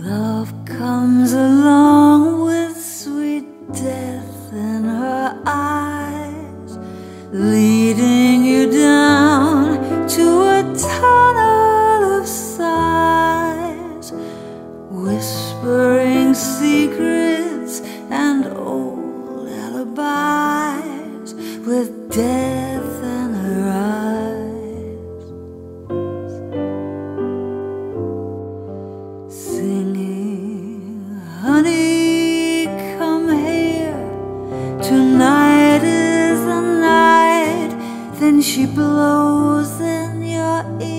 Love comes along with sweet death in her eyes, leading you down to a tunnel of sighs, whispering secrets and old alibis with death. night is the night, then she blows in your ear.